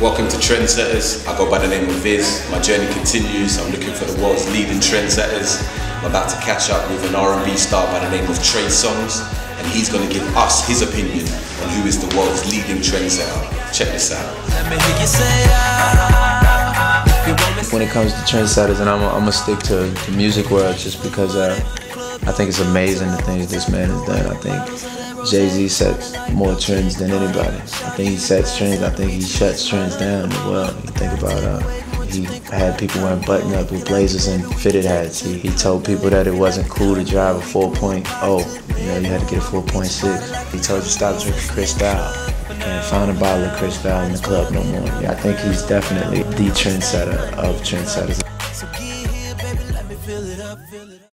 Welcome to Trendsetters. I go by the name of Vis. My journey continues. I'm looking for the world's leading trendsetters. I'm about to catch up with an R&B star by the name of Trey Songz, and he's going to give us his opinion on who is the world's leading trendsetter. Check this out. When it comes to trendsetters, and I'm, I'm gonna stick to the music world just because uh, I think it's amazing the things this man has done. I think Jay Z sets more trends than anybody. I think he sets trends. I think he shuts trends down as well. You think about uh, he had people wearing button up with blazers and fitted hats. He, he told people that it wasn't cool to drive a 4.0. You know, you had to get a 4.6. He told you stop drinking Cristal. Can't find a bottle of Cristal in the club no more. Yeah, I think he's definitely the trendsetter of trendsetters.